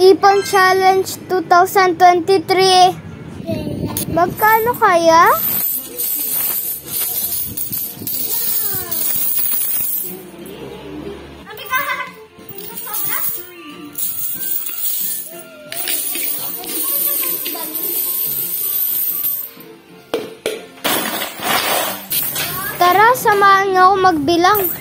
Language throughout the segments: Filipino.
Ipon Challenge 2023. Magkano kaya? Tara, samahan niyo ako magbilang.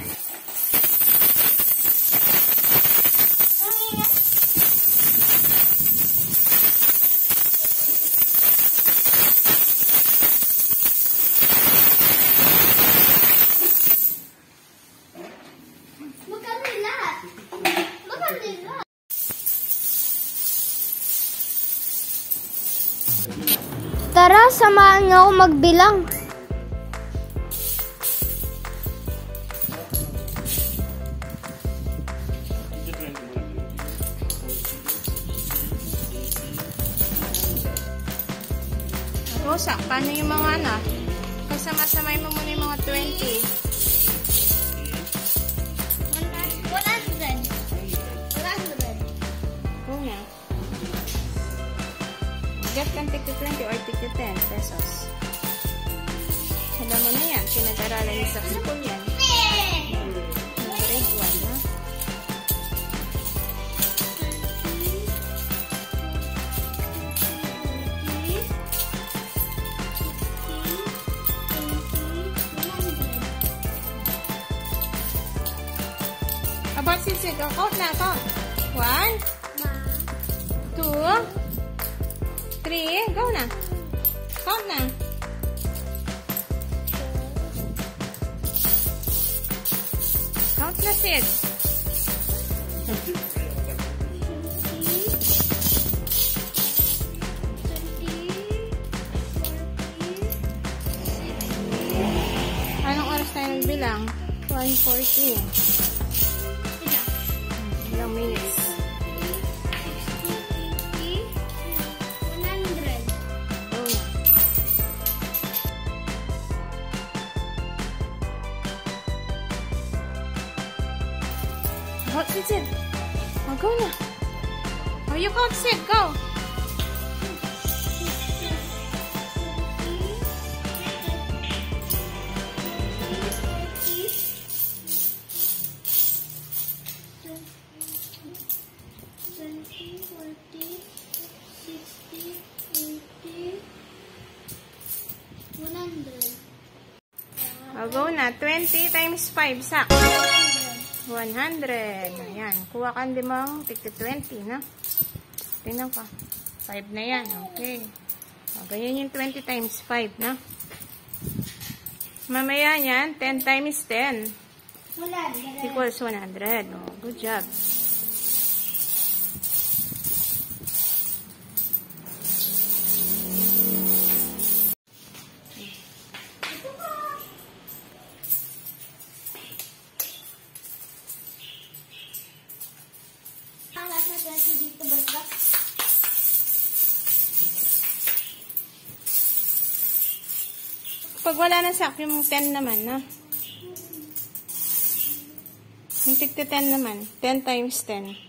Niyo ako magbilang. Rosa, paano yung mga ano? Kasama-samay mo muna yung mga 20. Get kang tig 20 or tig 10 pesos. Alam mo na yan. Pinag-aralan niyo sa school yan. Grade 1, ha? About sisig. Count na, count. One, three. Go na. Count na. Count na, Sid. Anong oras tayo nagbilang? 1.40. Ilang minutes? Go, Sid, Sid. Oh, go na. Oh, you count, Sid. Go. Oh, go na. 20 times 5 sa 100. Ayan. Kuha ka limang tigti 20, na? Tingnan ka. 5 na yan. Okay. O, ganyan yung 20 times 5, na? Mamaya yan, 10 times 10 equals 100. Oh, good job. Dito basta. Pag wala na sak, yung 10 naman, na? Yung tigti 10 naman. 10 times 10.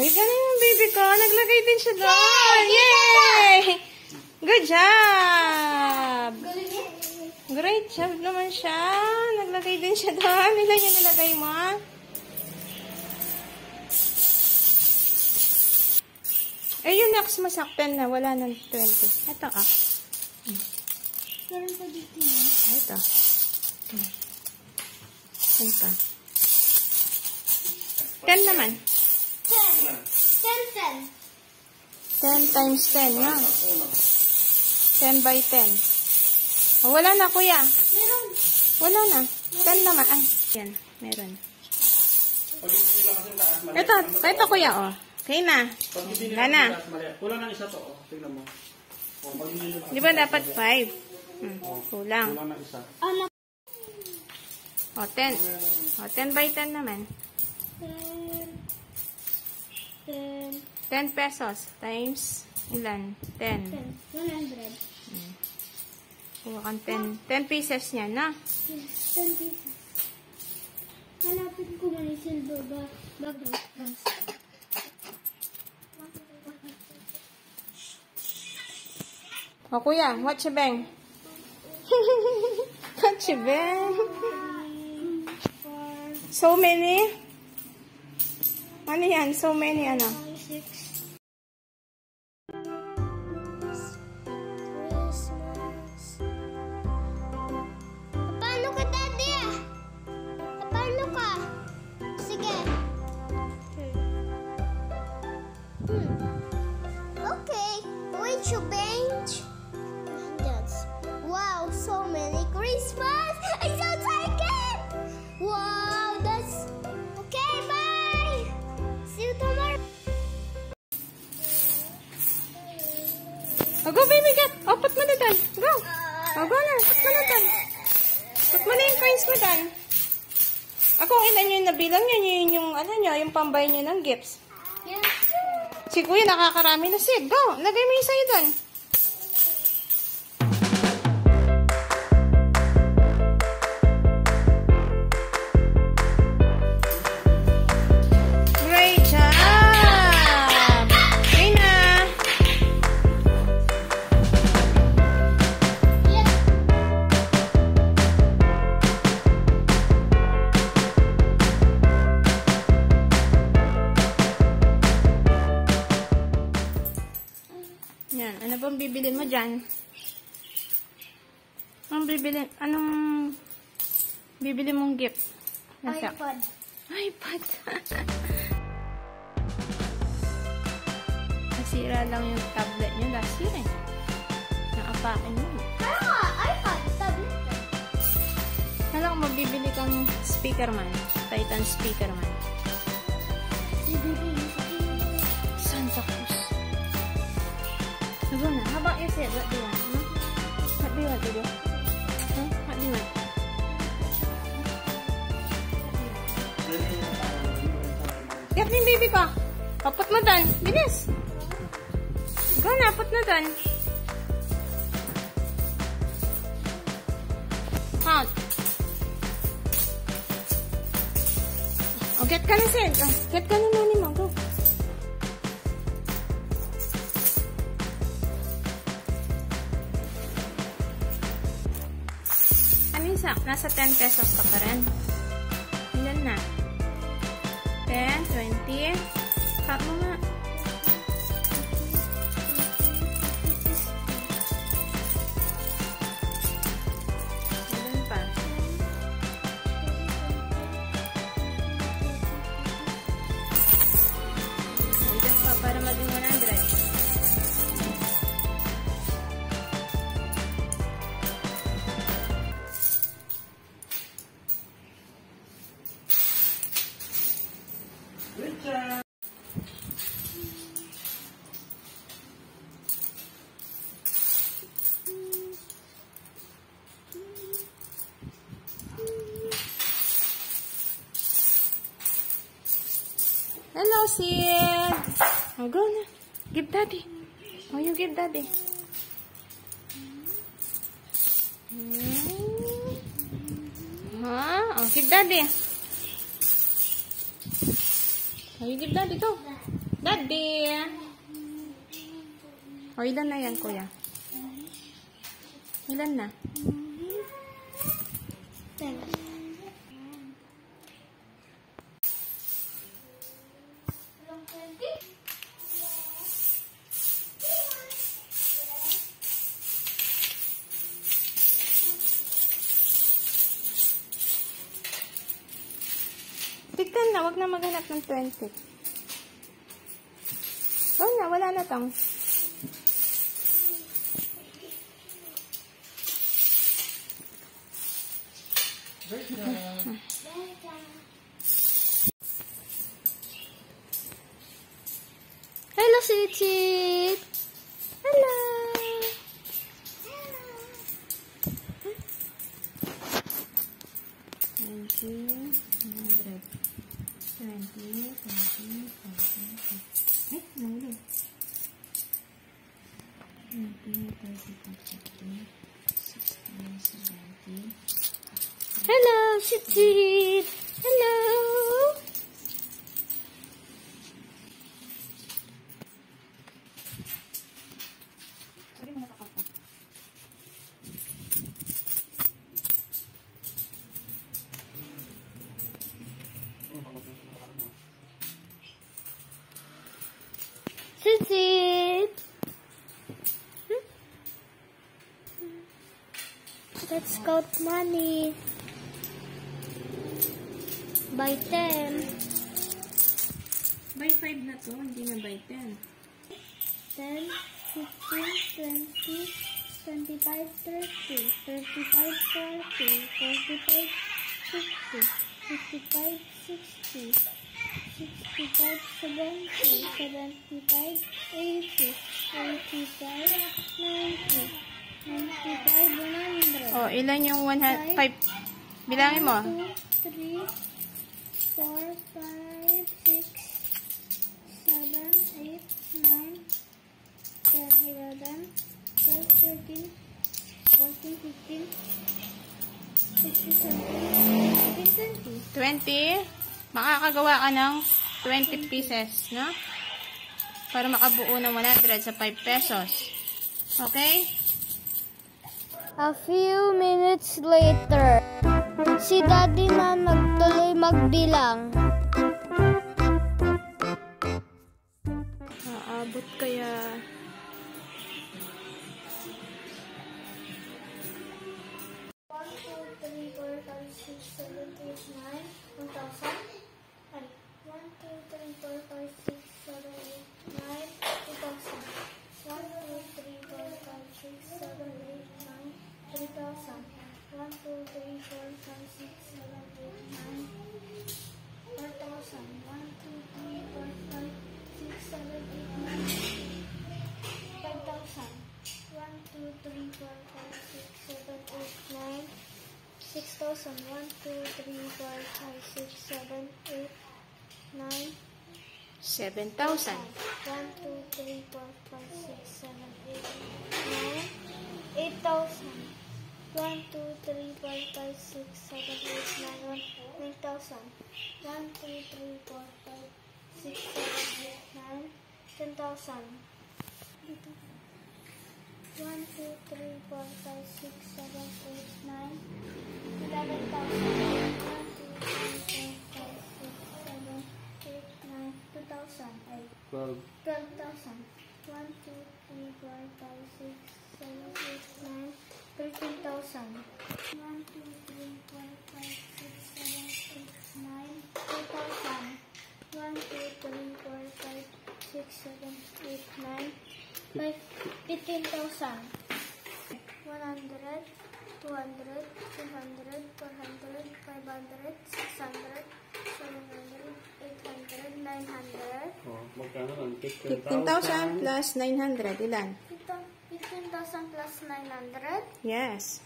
Uy, ganun yung baby ko. Naglagay din siya doon. Yay! Good job! Great job naman siya. Naglagay din siya doon. Ilan yung nilagay mo? Eh, yung next masaktan na. Wala ng 20. Ito ah. Meron pa dito yun. Ito. Ito. 10 naman. Ten. Ten, ten. 10 times 10 na. 10 by 10. Oh, wala na, kuya. Meron. Wala na. 10 naman. Ay, yan. Meron. Ito, ito kuya, oh. Okay na. Wala na. Kulang ng isa to. Oh. Tingnan mo. Oh, Di ba dapat 5? Hmm, kulang. kulang ng isa. O, 10. O, 10 by 10 naman. 10, 10 pesos times ilan? 10. 10, 100. Kuha kang 10. 10 pieces niya, na? Yes, 10 pieces. Hanapin ko man yung silver ba background. O, kuya, what you bang? what you bang? So many? Ano yan? So many, ano? O, go, baby, get. O, put mo na doon. Go. O, go na. Put mo na doon. Put mo na yung coins mo doon. Ako, ilan yung nabilang yun, yun yung, ano nyo, yung pambay nyo ng gifts. Yes. Si kuya, nakakarami na siya. Go, lagay mo yung sa'yo doon. Dyan? Anong bibili, anong bibili mong gift? Nasa? iPod. iPad. Nasira lang yung tablet niyo last year eh. Naapakin mo. Ano nga? iPod. Tablet. Alam ko, mabibili kang speaker man. Titan speaker man. Bibili how about you say, what do you want? Hmm? What do you want to do? Huh? What do you want? Get yung baby ko. Paput mo doon. Bilis. Go na, put na doon. Count. O, get ka na, Sid. Get ka na, nani sak? Nasa 10 pesos ka pa rin. Ilan na? 10, 20. Cut mo nga. Para maging 100? Hello, Sid. Oh, go na. Give daddy. Oh, you give daddy. Ha? Oh, give daddy. Oh, you give daddy. Go. Daddy. Oh, ilan na yan, kuya? Ilan na? Ng 20. Oh na, wala na tong. Ay, nahuli. 20, 30, 40, 60, 70. Hello, Shitsit! Hello! Shitsit! Let's count money. By 10. By 5 na to, hindi na by 10. 10, 15, 20, 25, 30, 35, 40, 45, 50, 55, 60, 65, 70, 75, 80, 85, 90, 95, 100. Oh, ilan yung 100? 5? Bilangin mo. 2, 3, 4, 5, 6, 7, 8, 9, 10, 11, 12, 13, 14, 15, 16, 17, 18, 20? Makakagawa ka ng 20 pieces, no? Para makabuo ng 100 sa 5 pesos. Okay? A few minutes later, si Daddy na nagtuloy magbilang. Aabot kaya... six thousand. One, two, three, four, five, six, seven, eight, nine, 7,000. one, two, three, four, five, six, seven, eight, nine, eight thousand. One, two, three, four, five, six, seven, eight, nine, one, nine thousand. One, two, three, four, five, six, seven, 1, 2, 3, 4, 5, 6, 7, 8, 9, 11,000. 12,000. 12,000. 1, 2, 3, 4, 5, 6, 7, 8, 9, 13,000. 1, 2, 3, 4, 5, 6, 7, 8, 9, 2,000. 1, 2, 3, 4, 5, six, seven, eight, nine, thousand. Five, nine, fifteen thousand. One hundred, two hundred, three hundred, four hundred, five hundred, six hundred, seven hundred, eight hundred, nine hundred. Oh, magkano lang? 15,000 plus 900. Ilan? Ito, 15,000 plus 900. Yes.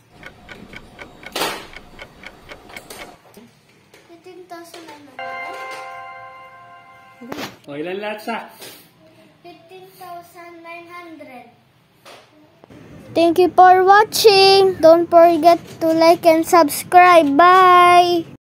15,900. Oh, ilan lahat sa? 15,900. Thank you for watching. Don't forget to like and subscribe. Bye.